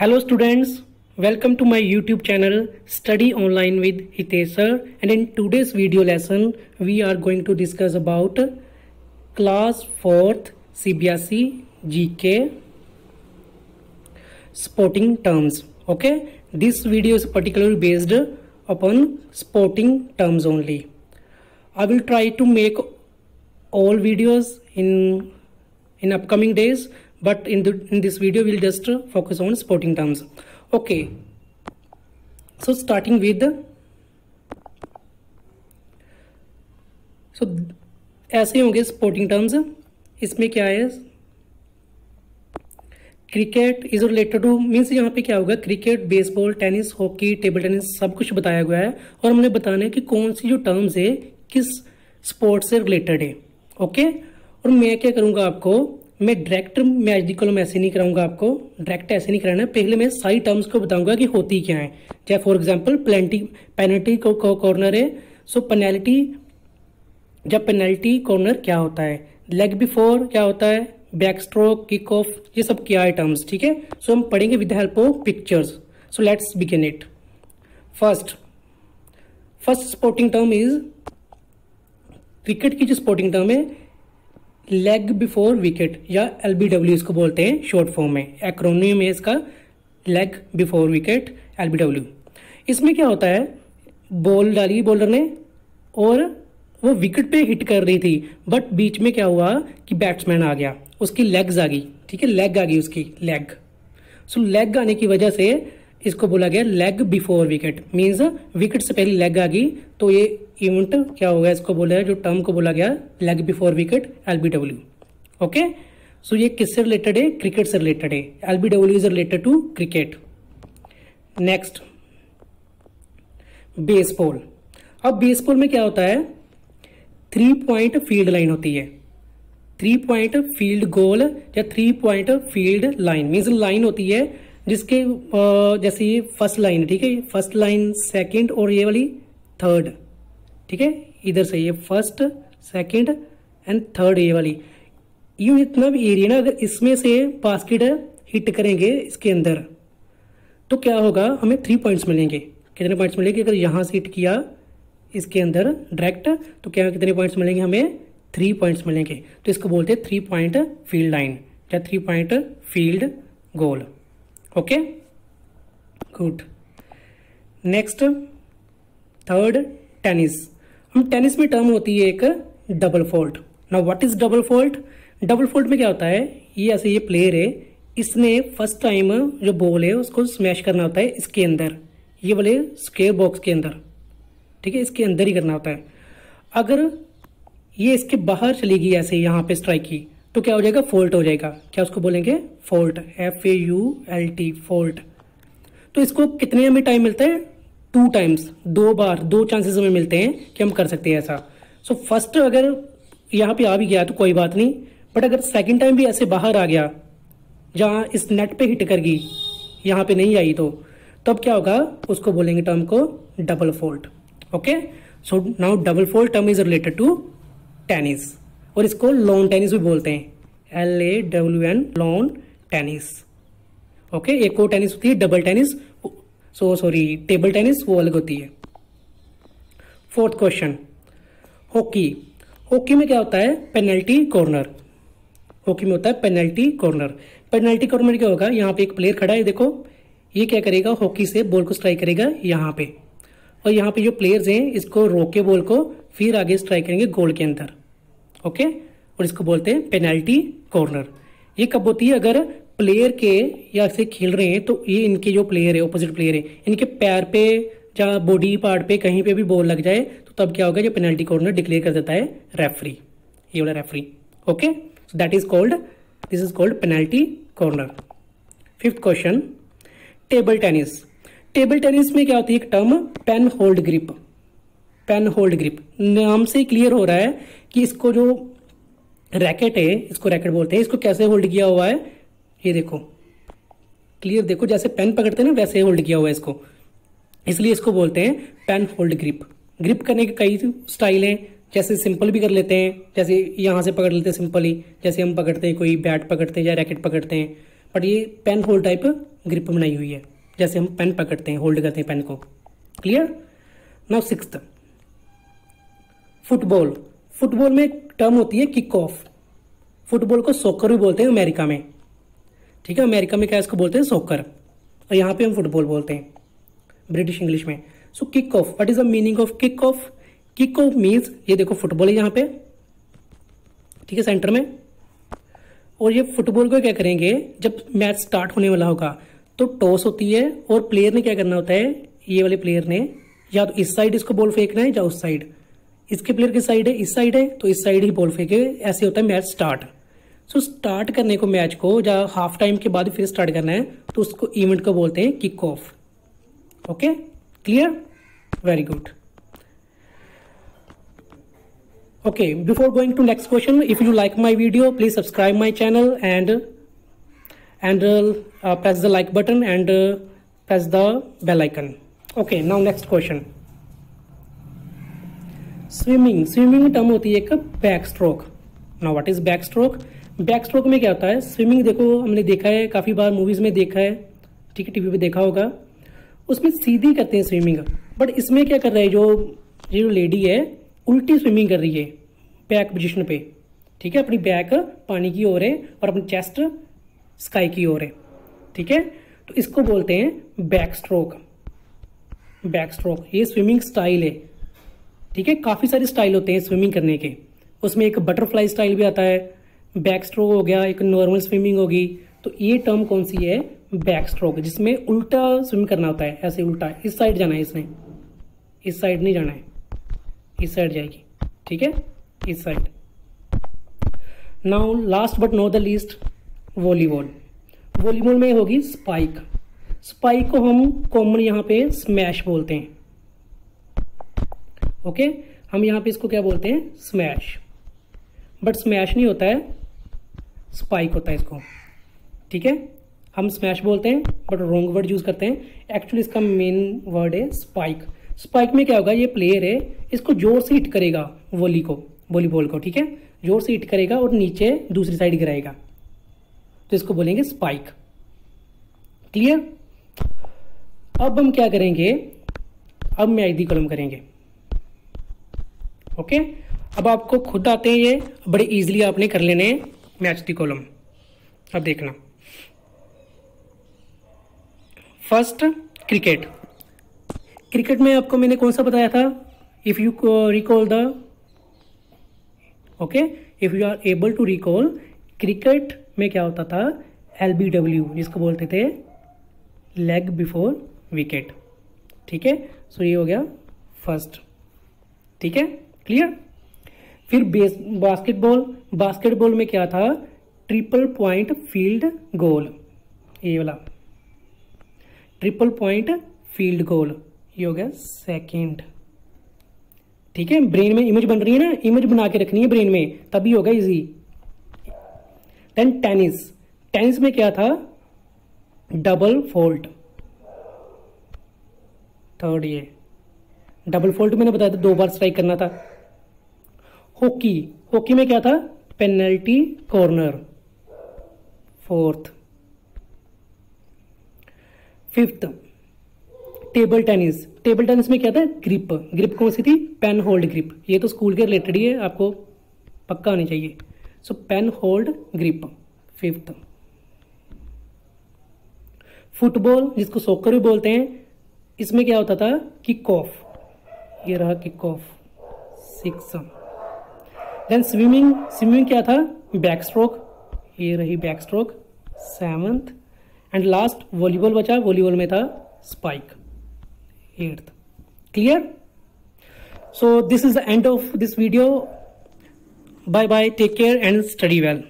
Hello students, welcome to my YouTube channel Study Online with Hitesh sir and in today's video lesson we are going to discuss about class 4th CBSE GK sporting terms. Okay, this video is particularly based upon sporting terms only. I will try to make all videos in in upcoming days but in, the, in this video we'll just focus on sporting terms. Okay. So starting with so ऐसे होंगे sporting terms इसमें क्या है? Cricket is related to means यहाँ पे क्या होगा? Cricket baseball tennis hockey table tennis सब कुछ बताया गया है। और हमने बताना है कि कौन सी जो टर्म्स है किस स्पोर्ट से रिलेटेड है। ओके और मैं क्या करूँगा आपको? मैं डायरेक्ट मैच दी कॉलम ऐसे नहीं कराऊँगा आपको डायरेक्ट ऐसे नहीं कराना। पहले मैं सारी टर्म्स को बताऊँगा कि होती क्या है। चाहे फॉर एग्जांपल प्लेंटी पेनल्टी को कॉर्नर है। सो पेनल्टी जब पेनल्टी कॉर्नर क्या होता है? लेग बिफोर क्या होता है? बैक स्ट्रोक किक ऑफ़ ये सब क्या है टर्म्स ठीक है? सो हम पढ़ेंगे with help of pictures so let's begin it first first sporting term is cricket की जो स्पोर्टिंग टर्म है लेग बिफोर विकेट या एलबीडब्ल्यू इसको बोलते हैं शॉर्ट फॉर्म में। एक्रोनियम में इसका लेग बिफोर विकेट एलबीडब्ल्यू इसमें क्या होता है? बॉल डाली बॉलर ने, और वो विकेट पे हिट कर रही थी बट बीच में क्या हुआ कि बैट्समैन आ गया। उसकी लेग्स आ गई, ठीक है? लेग आ गई उसकी लेग सो लेग आने की वजह से इसको बोला गया leg before wicket means wicket से पहले लेग आ गई तो ये इवेंट, क्या होगा इसको बोला है, जो टर्म को बोला गया leg before wicket LBW okay so ये किससे रिलेटेड है? क्रिकेट से रिलेटेड है। LBW is related to cricket next baseball अब बेसबॉल में क्या होता है? थ्री पॉइंट फ़ील्ड लाइन होती है। थ्री पॉइंट फ़ील्ड गोल या three point field line means line होती है जिसके जैसे ये फ़र्स्ट लाइन ठीक है? फ़र्स्ट लाइन सेकंड और ये वाली थर्ड ठीक है? इधर से ये फ़र्स्ट सेकंड एंड थर्ड ये वाली। यूँ इतना भी एरिया ना, अगर इसमें से बास्केट हिट करेंगे इसके अंदर तो क्या होगा? हमें थ्री पॉइंट्स मिलेंगे। कितने पॉइंट्स मिलेंगे? अगर यहाँ से हिट किया इसके अंदर डायरेक्ट तो क्या कितने पॉइंट्स मिलेंगे हमें? थ्री पॉइंट्स मिलेंगे। तो इसको बोलते हैं थ्री पॉइंट फ़ील्ड लाइन या three point field goal okay good next third tennis हम टेनिस में टर्म होती है एक डबल फोल्ट ना what is double fault double fault में क्या होता है? ये ऐसे ये प्लेयर है, इसने फ़र्स्ट टाइम जो बॉल है, उसको स्मैश करना होता है इसके अंदर. ये बोले स्केयर बॉक्स के अंदर. ठीक है? इसके अंदर ही करना होता है. अगर ये इसके बाहर चली गई ऐसे यहाँ पे स्ट्राइक की तो क्या हो जाएगा? फोल्ट हो जाएगा. क्या उसको बोलेंगे? Fault F A U L T fault तो इसको कितने हमें टाइम मिलता है? टू टाइम्स दो बार दो चांसेस हमें मिलते हैं कि हम कर सकते हैं ऐसा। सो so, फ़र्स्ट अगर यहाँ पे आ भी गया तो कोई बात नहीं बट अगर सेकंड टाइम भी ऐसे बाहर आ गया जहाँ इस नेट पे हिट कर गई यहाँ पे नहीं आई तो तब क्या होगा? उसको बोलेंगे टर्म को double fault okay so now double fault term is related to tennis और इसको लॉन टेनिस भी बोलते हैं। L A W N lawn tennis okay एक और टेनिस होती है double tennis so sorry table tennis वो अलग होती है। फोर्थ क्वेश्चन हॉकी हॉकी में क्या होता है? पेनल्टी कॉर्नर हॉकी में होता है पेनल्टी कॉर्नर पेनल्टी कॉर्नर क्या होगा? यहाँ पे एक प्लेयर खड़ा है, देखो। ये क्या करेगा? हॉकी से बॉल को स्ट्राइक करेगा यहाँ पे। और यहाँ पे जो प्लेयर्स हैं, इसको रोके बॉल को, फिर आगे स्ट्राइक करेंगे गोल के अंदर। ओके और इसको बोलते हैं पेनल्टी कॉर्नर ये कब होती है? अगर प्लेयर के या से खेल रहे हैं तो ये इनके जो प्लेयर है ऑपोजिट प्लेयर है, इनके पैर पे या बॉडी पार्ट पे कहीं पे भी बॉल लग जाए तो तब क्या होगा, जो पेनल्टी कॉर्नर डिक्लेयर कर देता है रेफरी ये वाला referee okay so that is called this is called penalty corner fifth question table tennis table tennis में क्या होती है एक term pen hold grip pen hold grip नाम से क्लियर हो रहा है कि इसको जो रैकेट है, इसको रैकेट बोलते हैं, इसको कैसे होल्ड किया हुआ है? ये देखो। क्लियर देखो, जैसे पेन पकड़ते हैं ना, वैसे होल्ड किया हुआ है इसको। इसलिए इसको बोलते हैं पेन होल्ड ग्रिप ग्रिप करने के कई स्टाइल हैं। जैसे सिंपल भी कर लेते हैं। जैसे यहाँ से पकड़ लेते हैं सिंपल ही। जैसे हम पकड़ते हैं, कोई बैट पकड़ते हैं या रैकेट पकड़ते हैं। बट ये पेन होल्ड टाइप ग्रिप बनाई हुई है। जैसे हम पेन पकड़ते हैं होल्ड करते हैं पेन को। Clear now six football football में एक टर्म होती है किक ऑफ़ फुटबॉल को सोकर भी बोलते हैं अमेरिका में। ठीक है, अमेरिका में क्या इसको बोलते हैं? सोकर और यहाँ पे हम फुटबॉल बोलते हैं ब्रिटिश इंग्लिश में. So kick off what is the meaning of kick off kick off means ये देखो फुटबॉल है यहाँ पे. ठीक है सेंटर में. और ये फुटबॉल को क्या करेंगे? जब मैच स्टार्ट होने वाला होगा तो टॉस होती है और प्लेयर ने क्या करना होता है? ये वाले प्लेयर ने या तो इस साइड इसको बॉल फेंकना है या उस साइड इसके प्लेयर की साइड है, इस साइड है तो इस साइड ही बॉल फेंके. ऐसे होता है मैच स्टार्ट सो स्टार्ट करने को मैच को, या हाफ़ टाइम के बाद फिर स्टार्ट करना है तो उसको इवेंट को बोलते हैं kick off okay clear very good okay before going to next question if you like my video please subscribe my channel and and press the like button and press the bell icon okay now next question swimming swimming term होती है एक back stroke now what is back stroke back stroke में क्या होता है? Swimming देखो, हमने देखा है, काफ़ी बार मूवीज़ में देखा है, ठीक है टीवी पे देखा होगा। उसमें सीधी करते हैं स्विमिंग बट इसमें क्या कर रहे हैं जो, ये जो लेडी है, उल्टी स्विमिंग कर रही है बैक पोजिशन पे। ठीक है, अपनी बैक पानी की ओर है और अपनी चेस्ट स्काई की ओर है। ठीक है तो इसको बोलते हैं बैक स्ट्रोक बैक स्ट्रोक ये स्विमिंग स्टाइल है। ठीक है, काफ़ी सारे स्टाइल होते हैं स्विमिंग करने के। उसमें एक बटरफ्लाई स्टाइल भी आता है बैक स्ट्रोक हो गया, एक नॉर्मल स्विमिंग होगी तो ये टर्म कौन सी है? बैक स्ट्रोक जिसमें उल्टा स्विम करना होता है, ऐसे उल्टा। इस साइड जाना है इसने। इस साइड नहीं जाना है। इस साइड जाएगी, ठीक है? इस side now last but no the least volleyball volleyball में होगी स्पाइक स्पाइक को हम कॉमन यहाँ पे स्मैश बोलते हैं। Okay okay? हम यहाँ पे इसको क्या बोलते हैं? स्मैश बट स्मैश नहीं होता है। स्पाइक होता है इसको। ठीक है? हम स्मैश बोलते हैं बट रॉन्ग वर्ड यूज़ करते हैं। एक्चुअली इसका मेन वर्ड है स्पाइक स्पाइक में क्या होगा? ये प्लेयर है, इसको ज़ोर से हिट करेगा वॉली को वॉलीबॉल को, ठीक है? ज़ोर से हिट करेगा और नीचे दूसरी साइड गिराएगा। तो इसको बोलेंगे स्पाइक क्लियर अब हम क्या करेंगे? अब मैच दी कॉलम करेंगे। ओके अब आपको खुद आते हैं ये, बड़े इजीली आपने कर लेने मैच दी कॉलम अब देखना। फ़र्स्ट क्रिकेट क्रिकेट में आपको मैंने कौन सा बताया था? If you recall the okay if you are able to recall cricket में क्या होता था? एल बी डब्ल्यू जिसको बोलते थे लेग बिफोर विकेट ठीक है? सो ये हो गया फ़र्स्ट ठीक है? क्लियर फिर बेस बास्केटबॉल बास्केटबॉल में क्या था? ट्रिपल पॉइंट फ़ील्ड गोल ये वाला। ट्रिपल पॉइंट फ़ील्ड गोल ये हो गया सेकेंड ठीक है? ब्रेन में इमेज बन रही है ना? इमेज बना के रखनी है ब्रेन में। तभी होगा इजी देन टेनिस टेनिस में क्या था? डबल फोल्ट थर्ड ये. डबल फोल्ट मैंने बताया था, दो बार स्ट्राइक करना था। हॉकी। हॉकी में क्या था? Penalty corner. Fourth. Fifth. Table tennis. Table tennis में क्या था? ग्रिप। ग्रिप कौन सी थी? Pen hold grip. ये तो स्कूल के रिलेटेड ही है, आपको पक्का आनी चाहिए। So pen hold grip. Fifth. Football, जिसको सोकर भी बोलते हैं, इसमें क्या होता था? किक ऑफ़ ये रहा kick off six then swimming swimming क्या था? बैक स्ट्रोक ये रही back stroke seventh and last volleyball बचा वॉलीबॉल में था spike eighth clear so this is the end of this video bye bye take care and study well